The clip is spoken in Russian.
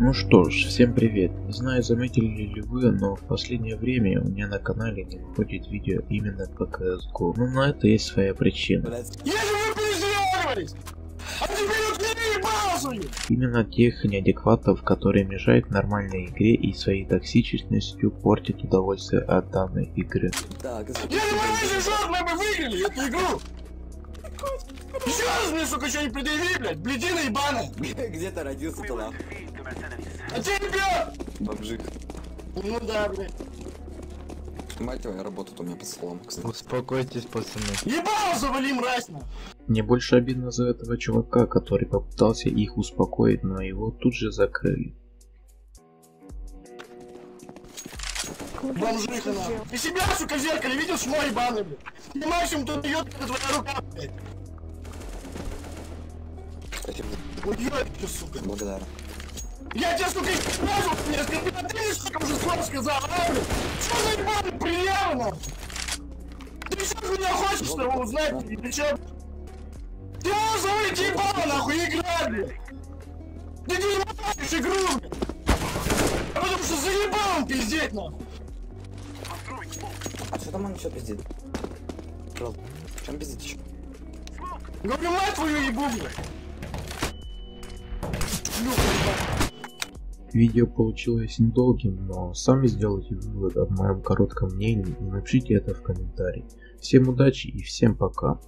Ну что ж, всем привет. Не знаю, заметили ли вы, но в последнее время у меня на канале не выходит видео именно по CSGO. Но на это есть своя причина. А! Именно тех неадекватов, которые мешают нормальной игре и своей токсичностью портят удовольствие от данной игры. Так, Если бы вы не жёг, мы бы выиграли эту игру! Еще раз мне, сука, что-нибудь предъяви, блядь, блядина ебаная! где ты родился то А тебя! Бомжик. Ну да, блядь. Мать твоя работает у меня под столом, кстати. Успокойтесь, пацаны. Ебал завали, мразь, на. Мне больше обидно за этого чувака, который попытался их успокоить, но его тут же закрыли. Бомжиха, на. Ты себя, сука, в зеркале видел, шмо ебаный, блядь? И максимум тут это твоя рука, блядь. Уебище, сука. Благодарен. Я тебе, сука, сразу, мне сказал, ты, сука, уже слов сказал, а, блядь? Что за ебаный нахуй? Ты что ж меня хочешь, что узнать, или чё? Ты можешь выйти ебало, нахуй, и играть, блядь! Ты не ебаешь игру, блядь! А потому что заебал он пиздеть, нахуй! А что там он еще пиздит? Крол. Чем пиздит еще? Говорю, мать твою ебу, блядь! Шлюха. Видео получилось недолгим, но сами сделайте вывод о моем коротком мнении и напишите это в комментарии. Всем удачи и всем пока.